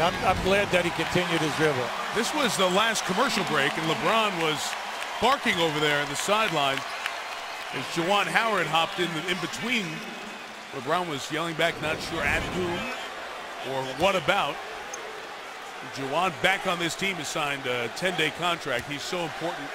I'm, I'm glad that he continued his dribble. This was the last commercial break, and LeBron was barking over there on the sideline as Juwan Howard hopped in in between. LeBron was yelling back, not sure at whom or what about. Juwan back on this team has signed a 10-day contract. He's so important